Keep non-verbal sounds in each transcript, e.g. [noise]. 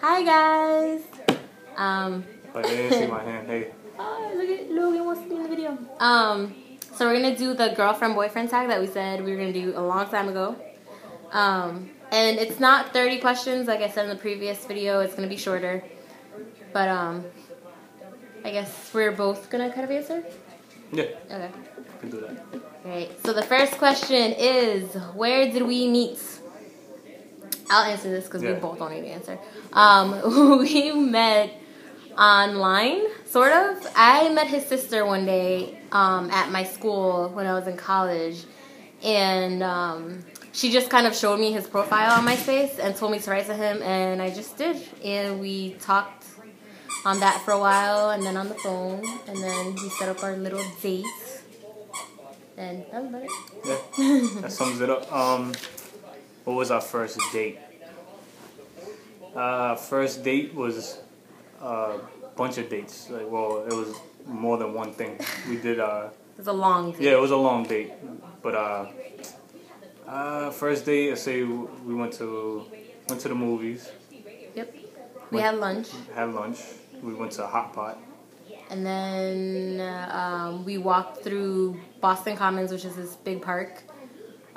Hi guys. Um. They didn't see my hand. Hey. [laughs] Oh, look at Logan wants to be in the video. Um. So we're gonna do the girlfriend boyfriend tag that we said we were gonna do a long time ago. Um. And it's not 30 questions like I said in the previous video. It's gonna be shorter. But um. I guess we're both gonna kind of answer. Yeah, Okay. can do that. Alright, so the first question is Where did we meet? I'll answer this because we both don't need to answer. Um, [laughs] we met online, sort of. I met his sister one day um, at my school when I was in college, and um, she just kind of showed me his profile on MySpace and told me to write to him, and I just did. And we talked on that for a while, and then on the phone, and then we set up our little date. And that was about it. Yeah, [laughs] that sums it up. Um, what was our first date? Uh, first date was a bunch of dates. Like, well, it was more than one thing. We did. Uh, It was a long date. yeah, it was a long date, but uh, uh, first date. I say we went to went to the movies, Yep. We had lunch, had lunch. We went to a Hot Pot. and then uh, um, we walked through Boston Commons, which is this big park,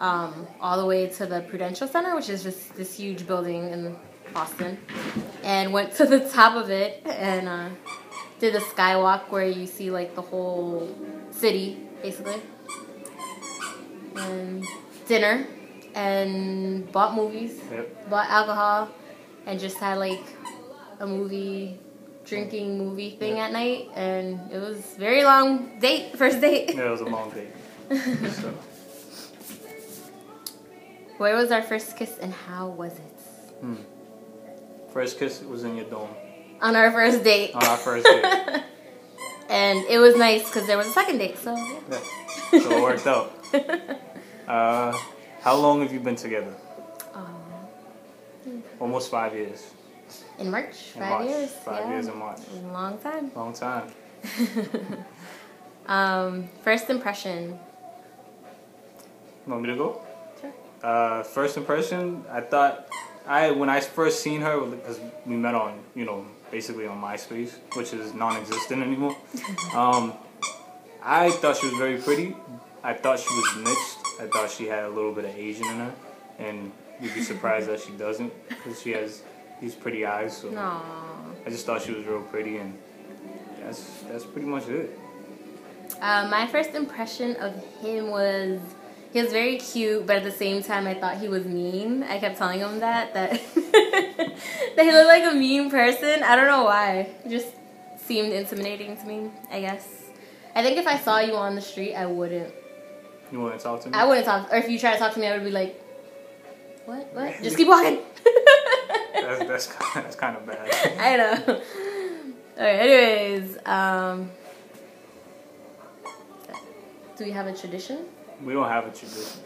um, all the way to the Prudential Center, which is just this huge building in Boston, and went to the [laughs] top of it and uh, did the skywalk where you see like the whole city, basically, and dinner, and bought movies. Yep. bought alcohol and just had like a movie drinking movie thing at night and it was very long date [laughs] first date Yeah, it was a long date. [laughs] So, where was our first kiss and how was it hmm. First kiss was in your dorm on our first date on our first date. [laughs] and it was nice because there was a second date so yeah. Yeah. So it worked out. [laughs] Uh, how long have you been together? Um, Almost five years. in march In five March. years Five yeah. years in March. long time Long time. [laughs] um, first impression Want me to go? Uh, first impression, I thought I when I first seen her because we met on you know basically on MySpace, which is non-existent anymore. [laughs] um, I thought she was very pretty. I thought she was mixed. I thought she had a little bit of Asian in her, and you'd be surprised that she doesn't because she has these pretty eyes. So no I just thought she was real pretty, and that's that's pretty much it. Uh, my first impression of him was he was very cute, but at the same time, I thought he was mean. I kept telling him that that [laughs] that he looked like a mean person. I don't know why. It just seemed intimidating to me. I guess. I think if I saw you on the street, I wouldn't. You wouldn't talk to me? I wouldn't talk. Or if you try to talk to me, I would be like, "What? What? Just keep walking." that's [laughs] that's that's kind of bad. I know. Alright, anyways, um do we have a tradition? We don't have a tradition.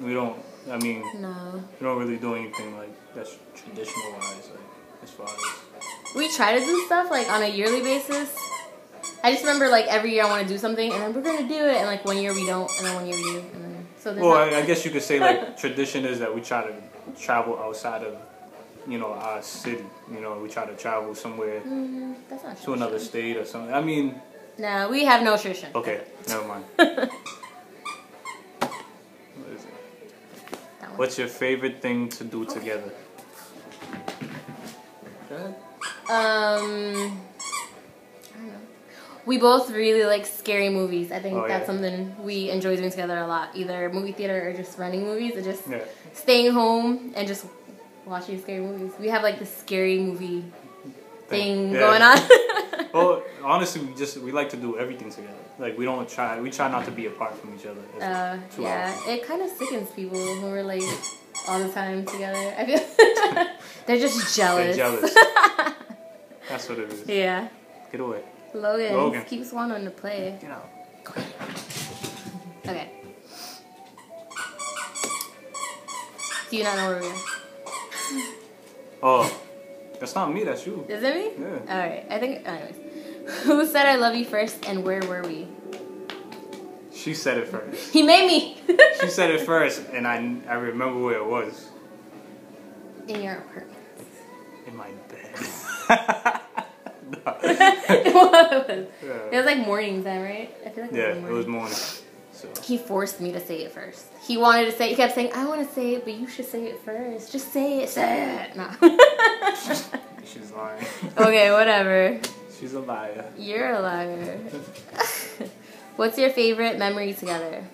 We don't. I mean, No. we don't really do anything like that's traditional wise, like as far as. We try to do stuff like on a yearly basis. I just remember like every year I want to do something and then we're gonna do it and like one year we don't and then one year we do and then so Well, I, I guess you could say like [laughs] tradition is that we try to travel outside of, you know, our city. You know, we try to travel somewhere Mm, that's not to another state or something. I mean, No, we have no tradition. okay, never mind. [laughs] What is it? That one. What's your favorite thing to do together? Go ahead. Um, I don't know. We both really like scary movies. I think Oh, that's yeah. something we enjoy doing together a lot. Either movie theater or just running movies, or just Yeah. staying home and just watching scary movies. We have like the scary movie thing Yeah. going on. [laughs] Well, honestly, we just we like to do everything together. Like we don't try. We try not to be apart from each other. It's uh, yeah, often. it kind of sickens people when we're like all the time together. I feel [laughs] they're just jealous. They're jealous. [laughs] That's what it is. yeah, Get away. Logan, Logan. keeps wanting to play. Get out. Okay. Do you not know where we are? Oh, that's not me. That's you. Is it me? Yeah. Alright, I think, anyways. [laughs] Who said I love you first and where were we? She said it first. [laughs] He made me! She said it first, and I I remember where it was. In your apartment. In my bed. No. [laughs] it was. Yeah. It was like morning time, right? I feel like Yeah, it was it morning. was morning. So He forced me to say it first. He wanted to say. He kept saying, "I want to say it, but you should say it first. Just say it. Say it." No. she's lying. okay, whatever. She's a liar. You're a liar. [laughs] What's your favorite memory together?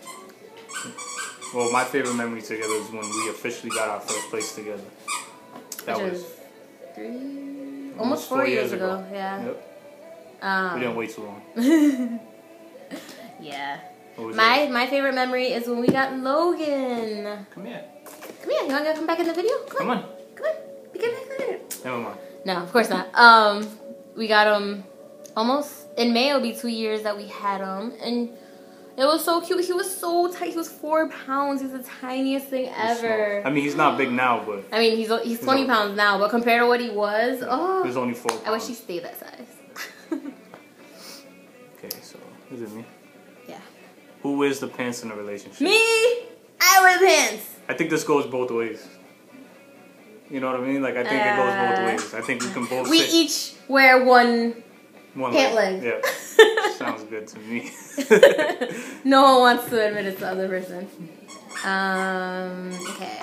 Well, my favorite memory together is when we officially got our first place together. That Which was three, almost four, years, ago. Yeah. Yep. Um, We didn't wait too long. [laughs] yeah. What was My my favorite memory is when we got Logan. Come here. Come here. You wanna come back in the video? Come, Come on. on. Come on. We get back in. Never mind. No, of course not. Um, we got him almost in May. It'll be two years that we had him, and it was so cute. He was so tight. He was four pounds. He's the tiniest thing He's small. ever. I mean, he's not big now, but I mean, he's he's twenty a- pounds now, but compared to what he was, oh, he was only four pounds. I wish he stayed that size. [laughs] Okay, so is it me? yeah. Who wears the pants in a relationship? Me, I wear pants. I think this goes both ways. You know what I mean? Like I think it goes both Uh, ways. I think we can both We sit each wear one one pant leg. Yeah, [laughs] sounds good to me. [laughs] no one wants to admit it's the other person. Um, okay.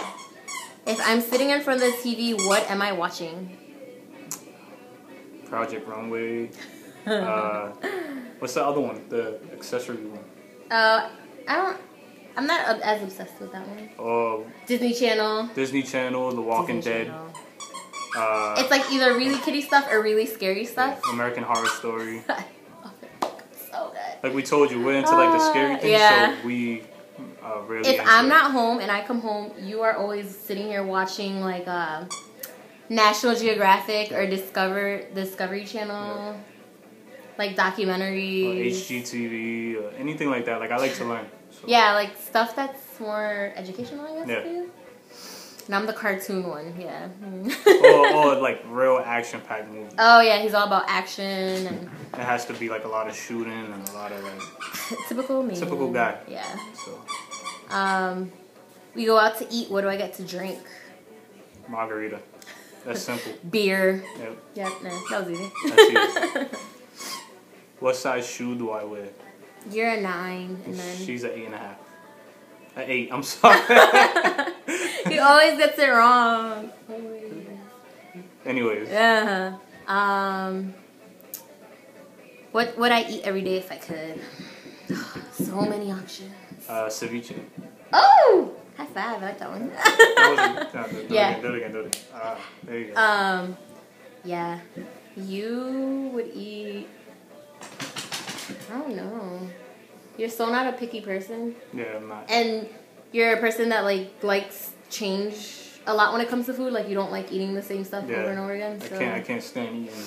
If I'm sitting in front of the TV, what am I watching? Project Runway. [laughs] Uh, what's the other one? The accessory one. Uh, I don't. I'm not as obsessed with that one. Oh, Disney Channel. Disney Channel, The Walking Disney Dead. Uh, It's like either really kitty stuff or really scary stuff. American Horror Story. [laughs] I love it. So good. Like we told you, we're into like the scary things, yeah. so we uh, rarely. If I'm it. not home and I come home, you are always sitting here watching like uh, National Geographic or Discover Discovery Channel, like or documentaries. HGTV or anything like that, like I like to learn. Yeah, like stuff that's more educational, I guess. Yeah. And I'm the cartoon one, yeah. or, or [laughs] like real action packed movie. oh yeah, he's all about action and It has to be like a lot of shooting and a lot of like. [laughs] typical me. Typical guy. Yeah. So Um, we go out to eat. What do I get to drink? margarita. That's [laughs] simple. Beer. Yep. Yep. No, that was easy. That's easy. What size shoe do I wear? You're a nine, and then She's an eight and a half. An eight. I'm sorry. [laughs] he always gets it wrong. Anyways, Yeah. Um. What would I eat every day if I could? [sighs] so many options. uh, ceviche. Oh, high five! I like that one. That was [laughs] no, do, Yeah. It again, do it again. Do it again. Ah, there you go. um. Yeah. You would eat. I don't know. You're so not a picky person, yeah, I'm not. and you're a person that like likes change a lot when it comes to food. Like you don't like eating the same stuff Yeah. over and over again. I can't. I can't stand eating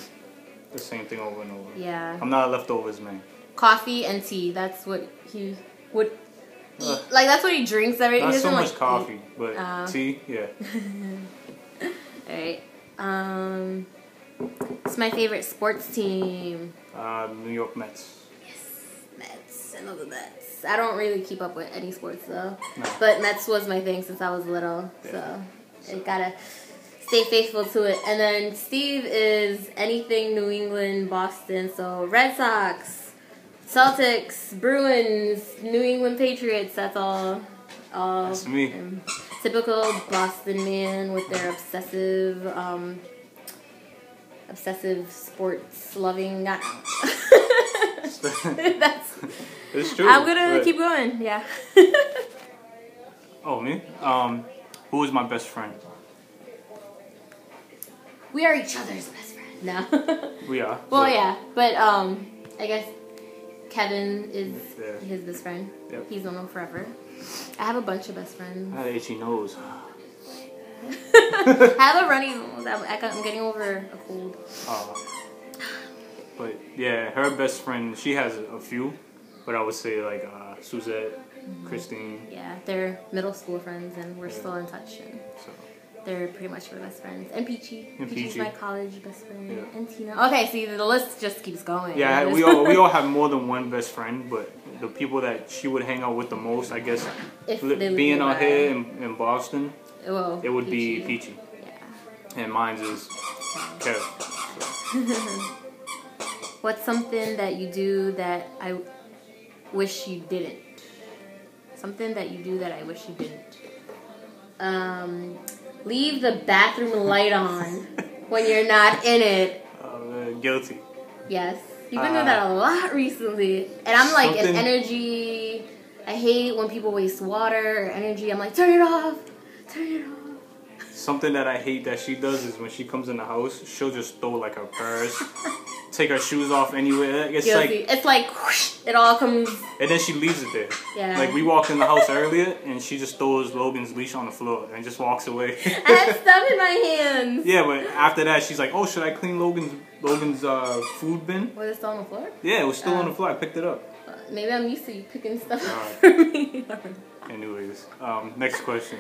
the same thing over and over. yeah. I'm not a leftovers man. coffee and tea. That's what he would eat. Like that's what he drinks every. Not so much like, coffee, but Uh. tea. Yeah. [laughs] All right. Um, it's my favorite sports team. Uh, New York Mets. I love the Mets. I don't really keep up with any sports though, No. but Mets was my thing since I was little. Yeah. So I gotta stay faithful to it. And then Steve is anything New England, Boston. So Red Sox, Celtics, Bruins, New England Patriots. That's all. All. That's me. um, typical Boston man with their obsessive, um, obsessive sports loving. [laughs] [laughs] That's. It's true. I'm gonna but- keep going. Yeah. Oh me? Um, who is my best friend? we are each other's best friend. No. [laughs] We are. well, but- yeah, but um, I guess Kevin is Yeah. his best friend. Yep. He's known him forever. I have a bunch of best friends. I had an itchy nose. I have a runny nose. I'm, I got- I'm getting over a cold. Uh, but yeah, her best friend. She has a few, but I would say like uh, Suzette, Christine. Yeah, they're middle school friends, and we're Yeah. still in touch. And So they're pretty much my best friends. And Peachy. And Peachy's Peachy. my college best friend. Yeah. And Tina. Okay, see, the list just keeps going. yeah, we all we all have more than one best friend, but the people that she would hang out with the most, I guess, If li- being out here in, in Boston, well, it would be Peachy, Yeah. and mine's is Okay. [laughs] What's something that you do that I wish you didn't? Something that you do that I wish you didn't. Um, leave the bathroom light on [laughs] when you're not in it. Uh, guilty. Yes. You've been Uh, doing that a lot recently. And I'm like an energy. I hate when people waste water or energy. I'm like, turn it off. Turn it off. Something that I hate that she does is when she comes in the house, she'll just throw like her purse, [laughs] take her shoes off anywhere. It's Guilty. like, it's like whoosh, it all comes. and then she leaves it there. Yeah. Like we walked in the house earlier, and she just throws Logan's leash on the floor and just walks away. I had stuff in my hands. yeah, but after that, she's like, "Oh, should I clean Logan's Logan's uh, food bin?" Was it still on the floor? Yeah, it was still on Oh. the floor. I picked it up. Uh, Maybe I'm used to you picking stuff up Alright. for me. [laughs] Anyways, um, next question.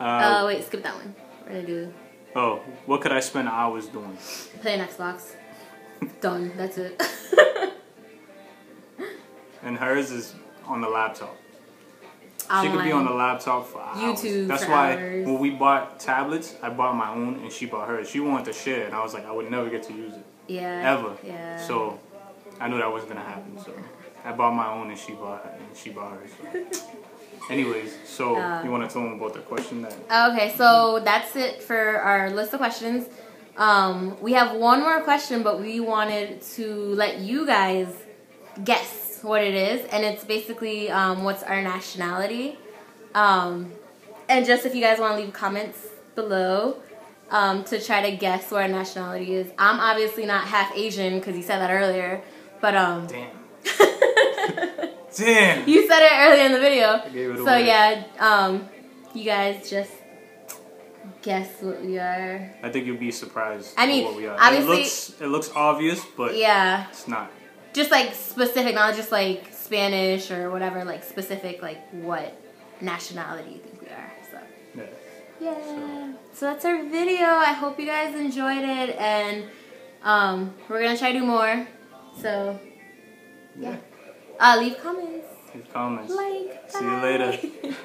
Oh, Uh, wait, skip that one. We're gonna do oh, what could I spend hours doing? play an Xbox. Done. That's it. [laughs] And hers is on the laptop. She could be on the laptop for hours. YouTube That's why hours. when we bought tablets, I bought my own and she bought hers. She wanted to share, and I was like, I would never get to use it Yeah. ever. Yeah. So I knew that wasn't gonna happen. So I bought my own and she bought and she bought hers. So. [laughs] Anyways, so Uh, you want to tell them about the question that? Okay, so that's it for our list of questions. Um, we have one more question, but we wanted to let you guys guess what it is, and it's basically um, what's our nationality. Um, and just if you guys want to leave comments below um, to try to guess what our nationality is. I'm obviously not half Asian because you said that earlier, but um, Damn. [laughs] Damn. you said it earlier in the video. gave it So away. yeah, um, you guys just guess what we are. I think you'll be surprised. I mean, what we are. obviously- it looks it looks obvious, but Yeah, it's not. just like specific, not just like Spanish or whatever. Like specific, like what nationality you think we are. So Yeah. yeah. So that's our video. I hope you guys enjoyed it, and um, we're gonna try to do more. So yeah, uh, leave comments, Leave comments. like. See you later. bye. [laughs]